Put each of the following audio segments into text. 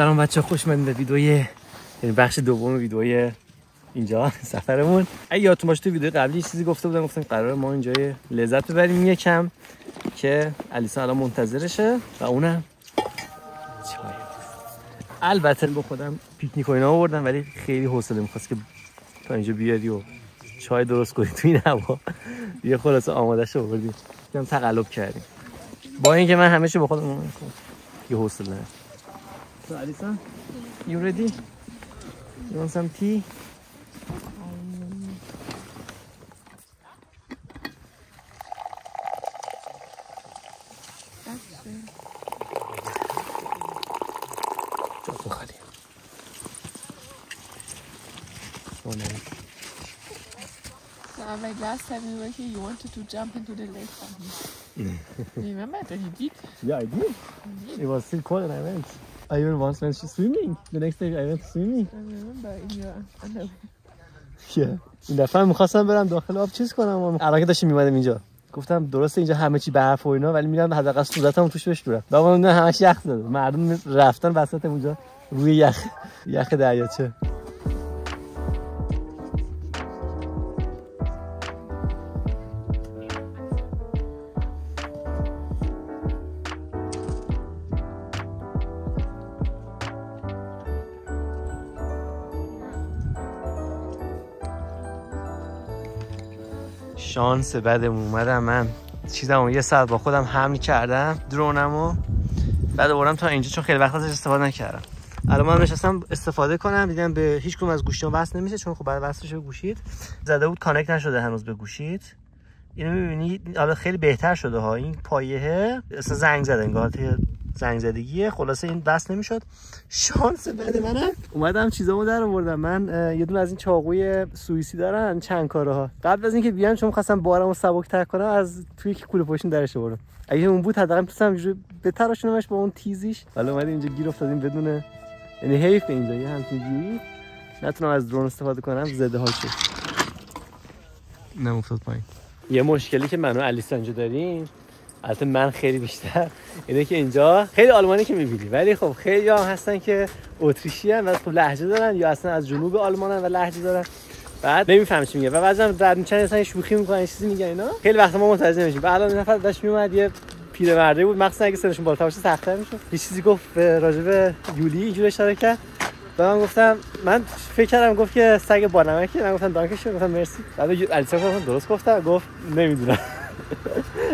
سلام بچه خوش من به ویدیوی یعنی بخش دوم ویدیوی اینجا سفرمون. اگه یادتون باشه تو ویدیو قبلی چیزی گفته بودم گفتم قرار ما اینجا لذت ببریم یکم که علیسا الان منتظرشه و اونم چای. البته با خودم پیکنیک و اینا آوردم ولی خیلی حوصله می‌خواست که تا اینجا بیاری و چای درست کنی تو این هوا. یه خلاصه آماده شو بردیم کم تقلب کردیم. با اینکه من همه با خودم یه حوصله. So Alisa, you ready? You want some tea? So. So like last time we were here, you wanted to jump into the lake from. Mm. Remember that you did? Yeah, I did. It was still cold and I went. I even once went swimming. The next day I went swimming. I remember in your. Yeah. این دفعه می‌خواستم برم داخل آب چیز کنم که داشتیم میمدم اینجا گفتم درسته اینجا همه چی برف و اینا ولی میرم حداقل صورتمو توش بشورم بابا نه همش یخ داره مردم رفتن وسط اونجا روی یخ یخ دریاچه شانس بدم اومدم من. چیزم یه ساعت با خودم حمل کردم. درونمو. بعد آوردم تا اینجا چون خیلی وقت ازش استفاده نکردم. الان من نشستم استفاده کنم. دیدم به هیچ کدوم از گوشیام وصل نمیشه چون خب بعد وصلش به گوشیت. زده بود کانکت نشده هنوز به گوشیت. اینو می‌بینی حالا خیلی بهتر شده ها. این پایه اصلا زنگ زده انگار زنگ زدگیه خلاصه این بس نمی‌شد. شانس بده منم. اومدم چیزامو در آوردم. من یه دونه از این چاقوی سوئیسی دارن چند کاره ها قبل از اینکه بیام چون خواستم بارمو سبک تر کنم از توی که کوله پشتین درش آوردم. اگه اون بود حداقل می‌تونستم به تراشونمش با اون تیزیش. ولی اومدیم اینجا گیر افتادیم بدون یعنی حیف اینجا یه همچین جوری. نتونم از درون استفاده کنم زده ها شد. نمیافتاد پایین. یه مشکلی که منو علیسا اینجا داریم البته من خیلی بیشتر اینه که اینجا خیلی آلمانی که می‌بینی. ولی خب خیلی هم هستن که اتریشی هن و خب لهجه دارن یا اصلا از جنوب آلمان و لهجه دارن. بعد نمیفهم چی میگه و بعضی در چند اصلا شوخی می‌کنن چیزی میگن اینا. خیلی وقت ما متوجه نمیشیم. بعد الان نفر داشت میومد یه پیرمرده بود. مخصوصا اگه سنشون بالاتر باشه سخت‌تر میشه یه چیزی گفت راجع به یولی اینجوری اشاره کرد. و من گفتم من فکر کردم گفت که سگ با من گفتم دانکش گفتم مرسی. بعد گفت درست گفتم گفت نمی‌دونم.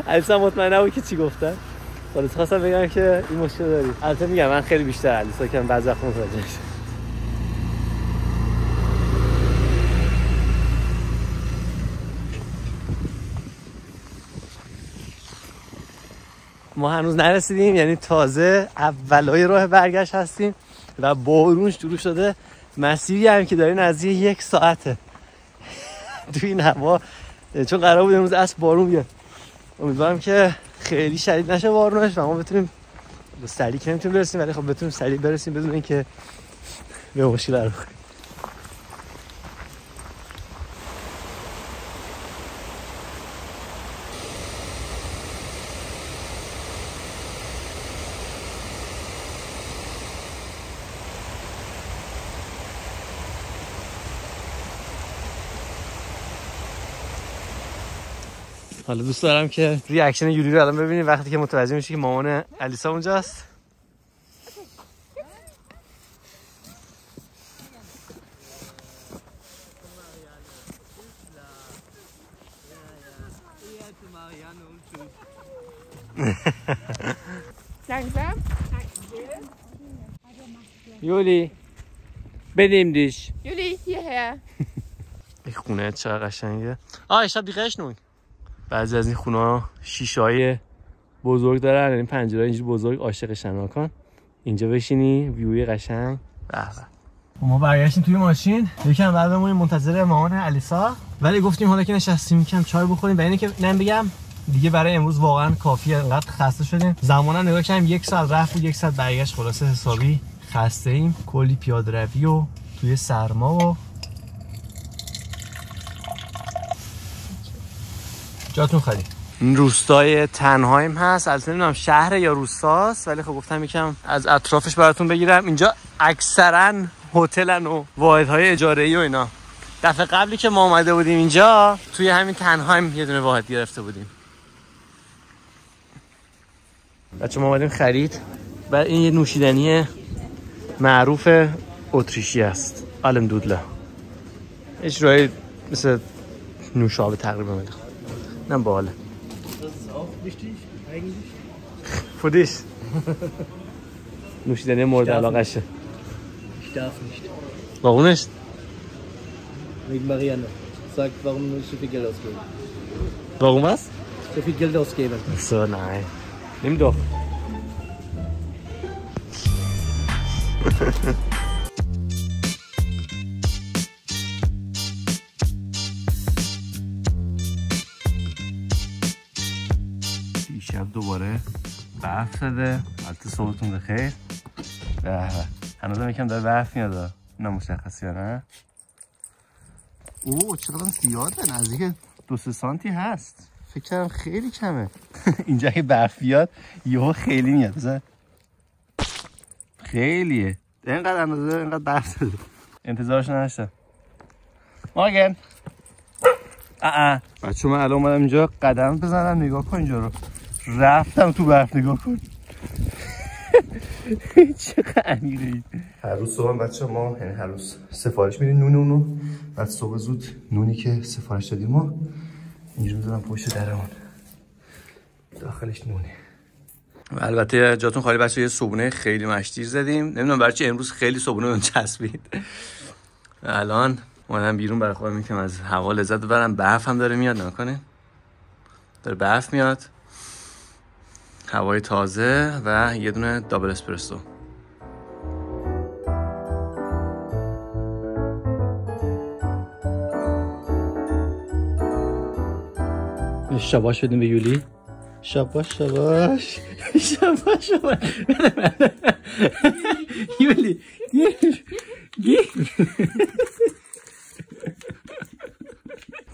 علیسا مطمئن نبود که چی گفتن. خلاص خواستم بگم که این مشکل داری. البته میگم من خیلی بیشتر علیسا که بعضی وقت ما هنوز نرسیدیم یعنی تازه اولای راه برگشت هستیم و بارون شروع شده. مسیری هم که داره نزدیک یک ساعته. تو این هوا چون قرار بود امروز اصل بارون بیاد. امیدوارم که خیلی شدید نشه بارونش و ما بتونیم سریع که نمی‌تونیم برسیم ولی خب بتونیم سریع برسیم بدون اینکه به مشکل رو حالا دوست دارم که ریاکشن یوری رو الان ببینید وقتی که متوجه میشه که مامان الیسا اونجاست. یولی بدیم دیش Juli, hierher. این خونه چقدر قشنگه آه شب دیگه نون بعضی از این خونه ها شیشه های بزرگ دارن یعنی پنجره اینجوری بزرگ عاشق شناکان. اینجا بشینی ویوی قشنگ. به ما برگشتیم توی ماشین. یکم بعد بمونیم منتظر مامان الیسا ولی گفتیم حالا که نشستیم یکم چای بخوریم. برای اینکه نم بگم دیگه برای امروز واقعا کافیه انقدر خسته شدیم. زمانا نگاه کردیم یک ساعت رفت و یک ساعت برگشت. خلاصه حسابی خسته ایم کلی پیاده روی و توی سرما و جاتون خالی روستای تنهایم هست. البته نمی‌دونم شهر یا روستاست ولی خب گفتم یکم از اطرافش براتون بگیرم. اینجا اکثرا هتلن و واحدهای اجاره ای و اینا. دفعه قبلی که ما اومده بودیم اینجا توی همین تنهایم یه دونه واحد گرفته بودیم. بچه ما اومدیم خرید. و این یه نوشیدنی معروف اتریشی است. آلم دودلا اجرای مثل نوشابه تقریبا میده Na Bolle. Das ist auch wichtig, eigentlich. Für dich. Nur ich dir nicht mal da reichen. Ich darf nicht. Warum nicht? Wegen Marianne. Sagt, warum muss ich so viel Geld ausgeben? Warum was? So viel Geld ausgeben. Ach so, nein. Nimm doch. برف زده البته صبحتون بخیر. به به. هنوزم یکم داره برف میاد. نه مشخصی نه؟ اوه چقدر زیاده. نزدیک دو سه سانتی هست. فکر کردم خیلی کمه. اینجا که برف بیاد یهو خیلی میاد. بذار. خیلیه. اینقدر اندازه اینقدر برف زده انتظارش نداشتم ماگن. آه بچه من الان اومدم اینجا قدم بزنم. نگاه کن اینجا رو. رفتم تو برف نگاه کن. چقدر عمیقه هر روز صبح بچه ما یعنی هر روز سفارش میدیم. نون اونو. بعد صبح زود نونی که سفارش دادیم ما. اینجا می‌ذارم پشت درمون. داخلش نونه. و البته جاتون خالی. بچه یه صبونه خیلی مشتیر زدیم. نمی‌دونم برای چی امروز خیلی صبونه اون چسبید. الان اومدم بیرون برای خودم. می‌کنم از هوا لذت ببرم. برف هم داره میاد. نکنه. داره برف میاد. هوای تازه و یه دونه دابل اسپرسو. شباش بدیم به یولی. شباش شباش. شباش شباش. یولی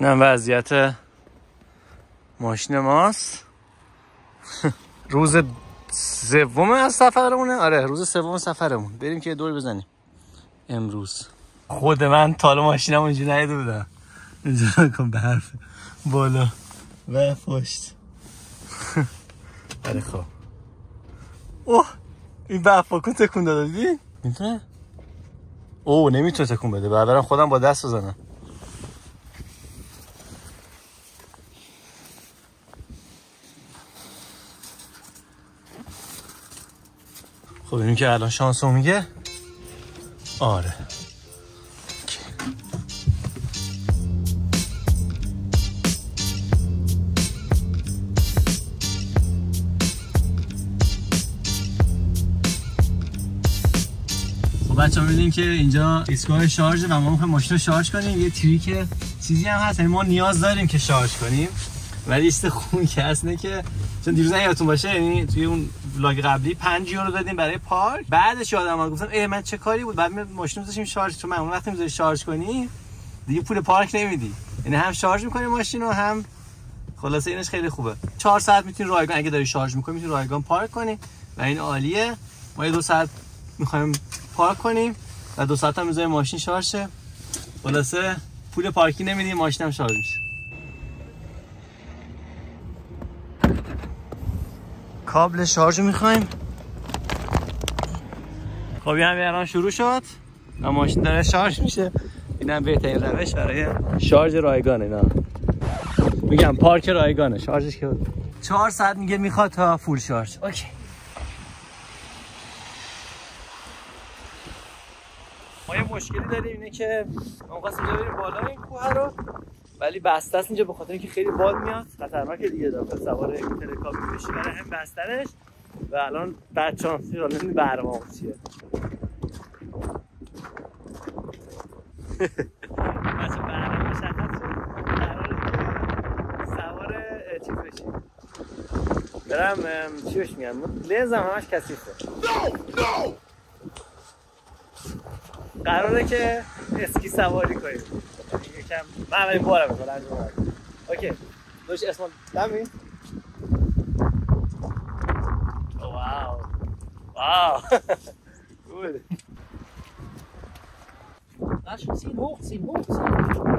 نه وضعیت ماشین ماست. روز سوم از سفرمونه؟ آره روز سوم سفرمون. بریم که دور بزنیم. امروز. خود من تال ماشینم اینجا نیده بودم. اینجا کن برف بالا. و پشت. آره خب. اوه این برف کن تکون داده دیدی؟ می‌تونه؟ اوه نمی‌تونه تکون بده. برم خودم با دست بزنم. خب ببینیم که الان شانس میگه. آره. خب بچه ها می‌دونیم که اینجا ایستگاه شارژ و ما می‌خوایم ماشین رو شارژ کنیم. یه تریک چیزی هم هست یعنی ما نیاز داریم که شارژ کنیم. ولی است خون که هست که چون دیروز یادتون باشه یعنی توی اون vlog قبلی 5 یورو دادیم برای پارک. بعدش یادم گفتم ای من چه کاری بود؟ بعد ماشین داشتیم شارژ تو معمولا وقتی می‌ذاری شارژ کنی دیگه پول پارک نمیدی. یعنی هم شارژ می‌کنی ماشین رو هم خلاصه اینش خیلی خوبه. 4 ساعت می‌تونی رایگان اگه داری شارژ می‌کنی می‌تونی رایگان پارک کنی و این عالیه. ما یه دو ساعت می‌خوایم پارک کنیم و دو ساعت هم می‌ذاریم ماشین شارژ خلاصه پول پارکی نمیدیم ماشین هم شارژ میشه. کابل شارژ می‌خوایم. خب این هم الان شروع شد. و ماشین داره شارژ میشه. اینم بهترین روش برای شارژ رایگان اینا میگم پارک رایگانه شارژش که چهار ساعت میگه می‌خواد تا فول شارژ. Okay. ما یه مشکلی داریم اینه که ما خواستیم بریم بالا این کوه رو. ولی بسته است اینجا به خاطر اینکه خیلی باد میاد. خطرناکه دیگه. داخل سوار تله‌کابین بشی برای همین بستنش و الان بعد چانسی رو نمی برمام چیه؟ بچه برنامه مشخص سوار چیز بشیم؟ برم چی بهش میگن لنزم همش کثیفه قراره که اسکی سواری کنیم. یکم من اولین بارم می‌کنم اوکی. دوش اسمان دمی؟ واو. واو. گود باش سین هوخ سین هوخ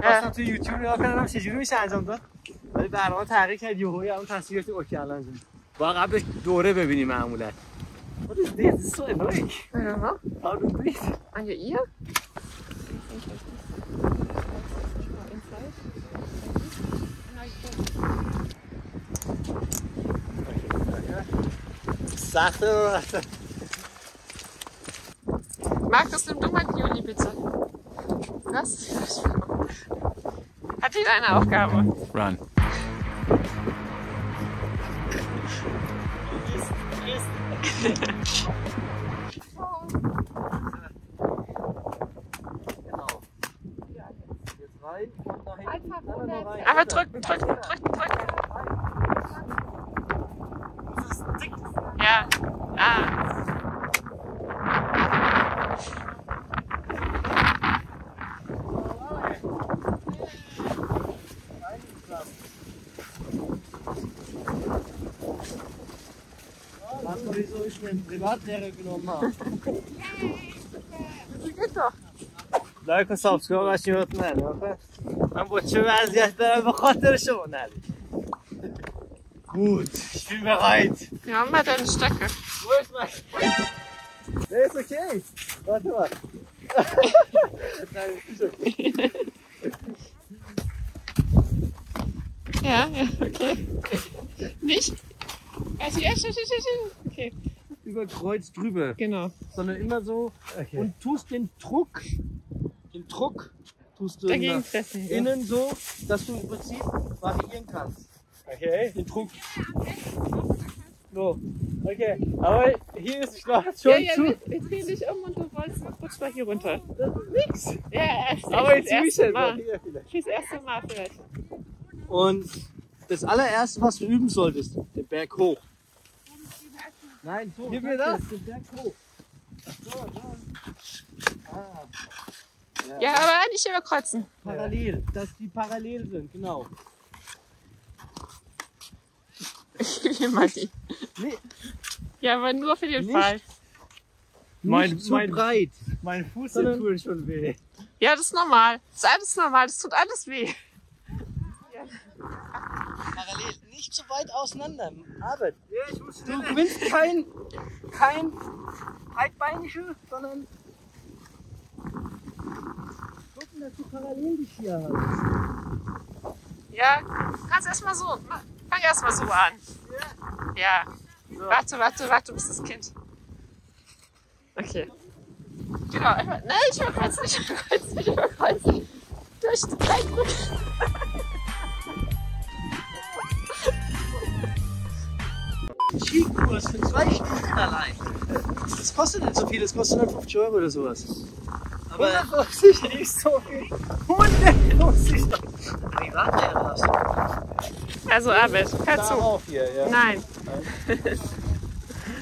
اصلا تو یوتیوب نگاه کردم انجام داد؟ ولی برنامه تغییر کرد یهویی الان تصویر گرفتیم اوکی الان انجام با دوره ببینیم معمولا. What is this? This is so annoying. How do you Sache oder was? Markus, nimm du mal die Juli bitte. Was? Hat jeder eine Aufgabe. Run. Listen, listen. Privatlehrer genommen habe. Geht doch. لایک و سابسکرایب یادتون نره من با چه وضعیت دارم به خاطر شما ich bin bereit. Wir haben mal deine Stöcke. Wo ist mein... Nee, ist okay. Warte mal. Nein, ist okay. Ja, ja, okay. Nicht? Also, ja, schau, schau, schau, schau. Okay, Über Kreuz drüber. genau. Sondern immer so. Okay. Und tust den Druck, den Druck tust du Dagegen nach pressen. Ja. innen so, dass du im Prinzip variieren kannst. Okay. Den Druck. So. Okay. Aber hier ist Schwarz schon Ja, ja, zu. wir, wir drehen dich um und du rollst mal kurz mal hier runter. Das ist nix. Ja, erst, Aber das jetzt erste Michel. Mal. Hier erste Mal vielleicht. Und das allererste, was du üben solltest, den Berg hoch. Nein, so. Gib mir das. Hoch. Ja, aber nicht überkreuzen. Parallel, dass die parallel sind, genau. Wie mal die. Nee. Ja, aber nur für den Nicht. Fall. Mein- Nicht zu mein- breit. Mein Fuß tut schon weh. Ja, das ist normal. Das ist alles normal. Das tut alles weh. Parallel, nicht zu weit auseinander. Aber Ja, ich muss du gewinnst kein, kein breitbeinige, sondern gucken, dass du parallel dich hier hast. Ja, du kannst erstmal so. Fang erstmal so an. Ja. Warte, warte, warte, du bist das Kind. Okay. Genau, einfach. Nein, ich überkreuze nicht, ich überkreuze nicht, überkreuze. Durch die Brücke. Skikurs für zwei Stunden allein. Das kostet nicht so viel, das kostet 150 Euro oder sowas. Aber 150 nicht so viel. 150 doch. Privatlehrer hast du. Also, Abed, hör zu. Darauf hier, ja. Nein.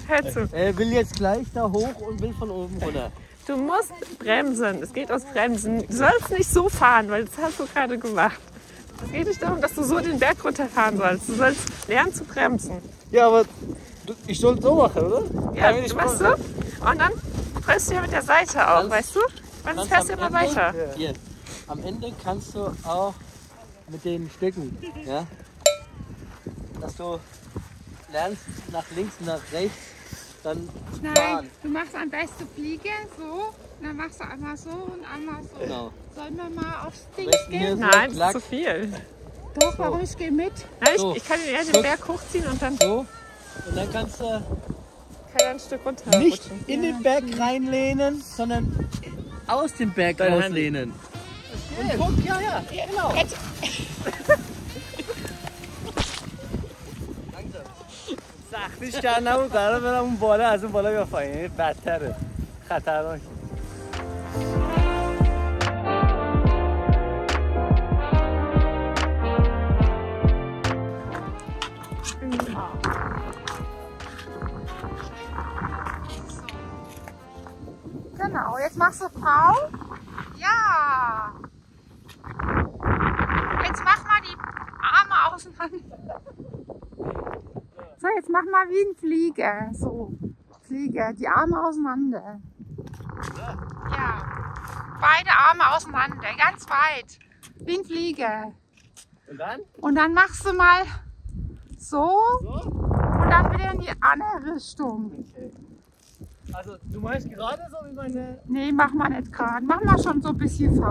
hör zu. Er will jetzt gleich da hoch und will von oben runter. Du musst bremsen. Es geht aus Bremsen. Du sollst nicht so fahren, weil das hast du gerade gemacht. Es geht nicht darum, dass du so den Berg runterfahren sollst. Du sollst lernen zu bremsen. Ja, aber ich soll so machen, oder? Ja, ich du machst so. Und dann drehst du ja mit der Seite auf, Ganz- weißt du? Und dann fährst du am immer Ende- weiter. Ja. Am Ende kannst du auch mit den Stöcken, ja, dass du lernst nach links und nach rechts, dann Nein, fahren. du machst am besten Fliege, so. Dann machst du einmal so und einmal so. Genau. Sollen wir mal aufs Ding gehen? so Nein, das ist zu viel. Doch, warum ich gehe mit? Nein, So. ich, ich kann den Guck. Berg hochziehen und dann so. Und dann kannst du kann er ein Stück runter nicht rutschen. in den Berg reinlehnen, sondern aus dem Berg Deine Hand. rauslehnen. Und guck, ja, ja, genau. سختیش کرد نبود قرار برم اون بالا از اون بالا بیا پایین یعنی بدتره خطرناک Genau, jetzt machst du V. Ja. Jetzt mach mal die Arme auseinander. So, jetzt mach mal wie ein Flieger. So, Flieger, die Arme auseinander. Ja, beide Arme auseinander, ganz weit. Wie ein Flieger. Und dann? Und dann machst du mal so So? und dann wieder in die andere Richtung. Also, du meinst gerade so wie meine. Nee, mach mal nicht gerade. Mach mal schon so ein bisschen V.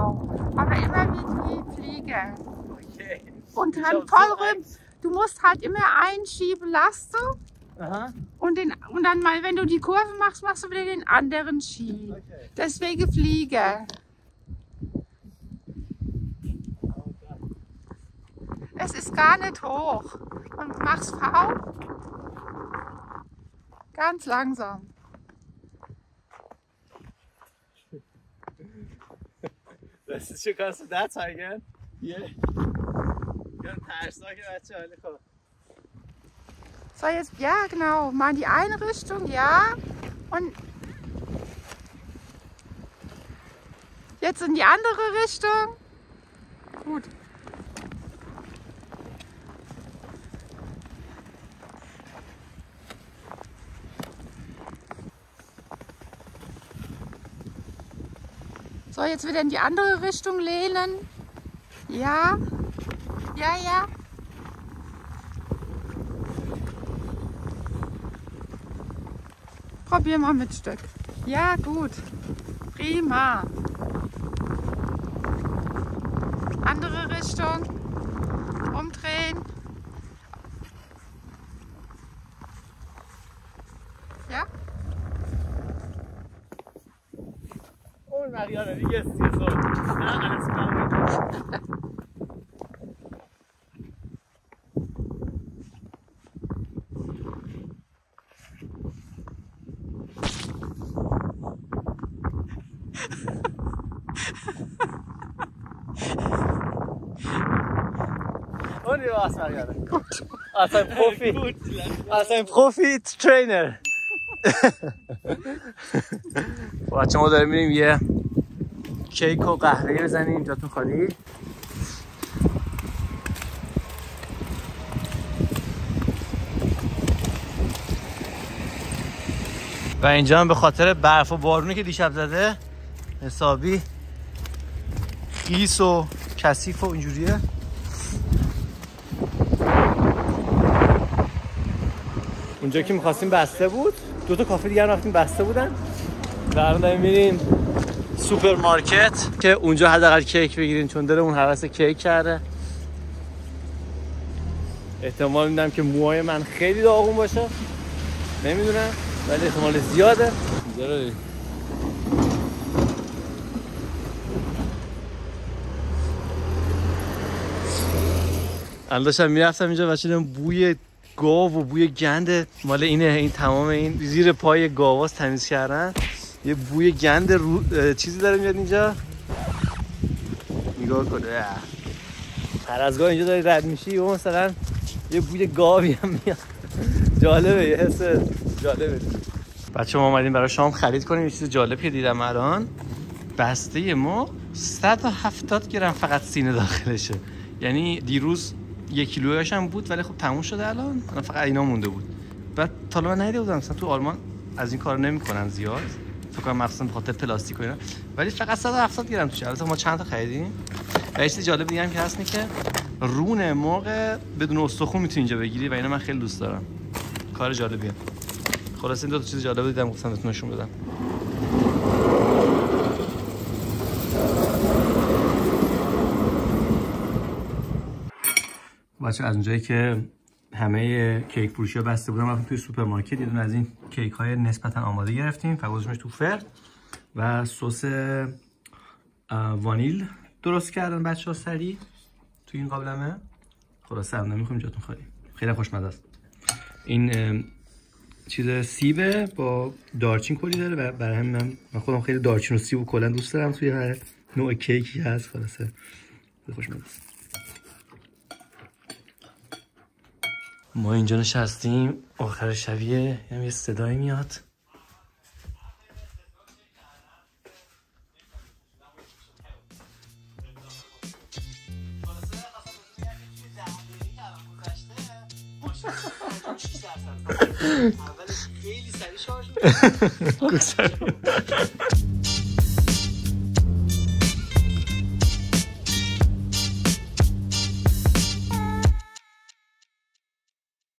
Aber immer wie die Flieger. Okay. Und dann glaub, voll rum. Du musst halt immer einschieben, lasst du. Aha. Und, den, und dann mal, wenn du die Kurve machst, machst du wieder den anderen Ski. Okay. Deswegen Flieger. Es ist gar nicht hoch. Und machst V. Ganz langsam. Das ist schon kannst du da zeigen. Hier. Ja, ترسناک بچه ولی خب So, jetzt, ja, genau. Mal in die eine Richtung, ja. Und jetzt in die andere Richtung. Gut. Jetzt wieder in die andere Richtung lehnen. Ja. Ja, ja. Probier mal mit Stück. Ja, gut. Prima. Andere Richtung. Umdrehen. jest, jest, o, zna, ale sprawia. On y va, ça, un profit. Ah, c'est profit ah, trainer. Watch on the yeah. کیک و قهوه بزنیم. جاتون خالی؟ و اینجا هم به خاطر برف و بارونی که دیشب زده حسابی خیس و کثیف و اینجوریه. اونجا که می‌خواستیم بسته بود دو تا کافه دیگر رفتیم بسته بودن. و الان داریم میریم. سوپرمارکت. که اونجا حداقل کیک بگیریم چون داره اون هوس کیک کرده. احتمال میدم که موهای من خیلی داغون باشه. نمی‌دونم ولی احتمال زیاده. الان داشتم می‌رفتم اینجا و بوی گاو و بوی گند مال اینه این تمام این زیر پای گاواس تمیز کردن. یه بوی گند رو... چیزی داره میاد اینجا. نگاه اه. هر از اینجا داری رد میشی و مثلا یه بوی گاوی هم میاد. جالبه یه حس جالبه. بچه ما اومدیم برای شام خرید کنیم. یه چیز جالب که دیدم الان. بسته ما 170 گرم فقط سینه داخلشه. یعنی دیروز یک کیلویش هم بود ولی خب تموم شده الان. الان فقط اینا مونده بود. بعد تا من ندیده بودم. مثلا تو آلمان از این کار نمی‌کنن زیاد. فکر کنم مخصوصا به خاطر پلاستیک و اینا. ولی فقط 170 گرم توشه. البته ما چند تا خریدیم؟ و یه چیز جالب دیگه هم که هست که رون مرغ بدون استخون می‌تونی اینجا بگیری و اینا من خیلی دوست دارم. کار جالبیه. خلاص این دو تا چیز جالب دیدم گفتم بهتون نشون بدم. بچه از اونجایی که همه کیک فروشی ها بسته بودن رفتیم توی سوپرمارکت یه از این کیک های نسبتا آماده گرفتیم گذاشتیمش تو فر و سس وانیل درست کردن بچه ها سریع توی این قابلمه. خلاصه هم نمی‌خوایم جاتون خالی خیلی خوشمزه است. این چیز سیبه با دارچین کلی داره و برای همین من, من خودم خیلی دارچین و سیب و کلا دوست دارم توی هر نوع کیکی هست. خلاصه خوشمزه است. ما اینجا نشستیم آخر شبیه یه یه صدایی میاد. خیلی سریع شارژ